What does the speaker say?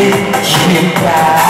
주니까.